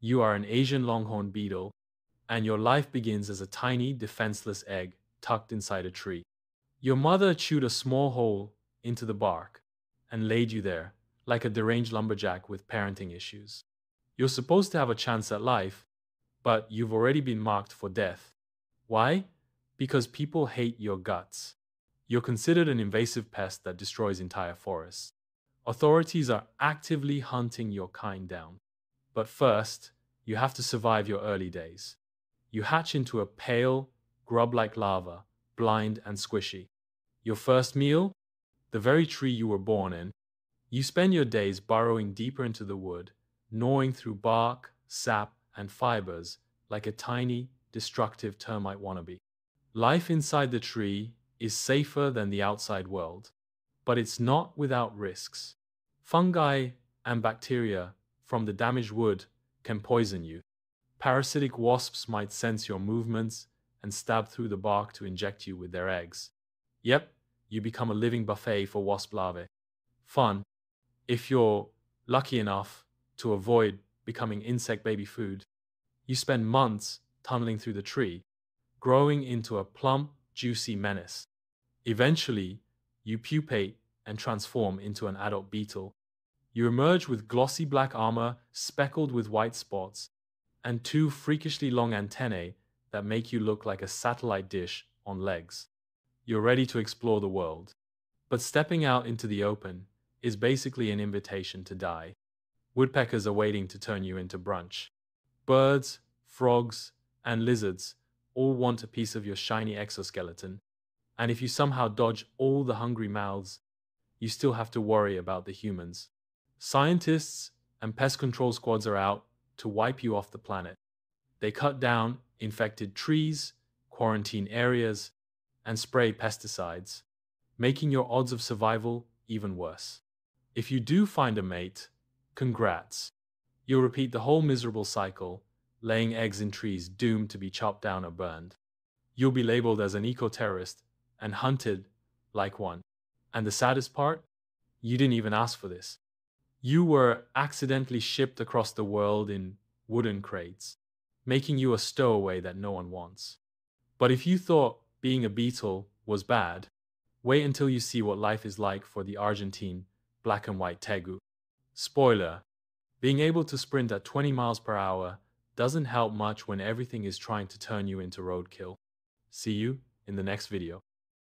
you are an Asian longhorn beetle, and your life begins as a tiny, defenseless egg tucked inside a tree. Your mother chewed a small hole into the bark and laid you there, like a deranged lumberjack with parenting issues. You're supposed to have a chance at life, but you've already been marked for death. Why? Because people hate your guts. You're considered an invasive pest that destroys entire forests. Authorities are actively hunting your kind down. But first, you have to survive your early days. You hatch into a pale, grub like larva, blind and squishy. Your first meal? The very tree you were born in. You spend your days burrowing deeper into the wood, gnawing through bark, sap, and fibers like a tiny, destructive termite wannabe. Life inside the tree is safer than the outside world, but it's not without risks. Fungi and bacteria from the damaged wood can poison you. Parasitic wasps might sense your movements and stab through the bark to inject you with their eggs. Yep, you become a living buffet for wasp larvae. Fun, if you're lucky enough to avoid becoming insect baby food. You spend months tunneling through the tree, growing into a plump, juicy menace. Eventually, you pupate and transform into an adult beetle. You emerge with glossy black armor speckled with white spots, and two freakishly long antennae that make you look like a satellite dish on legs. You're ready to explore the world. But stepping out into the open is basically an invitation to die. Woodpeckers are waiting to turn you into brunch. Birds, frogs, and lizards all want a piece of your shiny exoskeleton, and if you somehow dodge all the hungry mouths, you still have to worry about the humans. Scientists and pest control squads are out to wipe you off the planet. They cut down infected trees, quarantine areas, and spray pesticides, making your odds of survival even worse. If you do find a mate, congrats. You'll repeat the whole miserable cycle, laying eggs in trees doomed to be chopped down or burned. You'll be labeled as an eco terrorist and hunted like one. And the saddest part? You didn't even ask for this. You were accidentally shipped across the world in wooden crates, making you a stowaway that no one wants. But if you thought being a beetle was bad, wait until you see what life is like for the Argentine black and white tegu. Spoiler, being able to sprint at 20 miles per hour doesn't help much when everything is trying to turn you into roadkill. See you in the next video.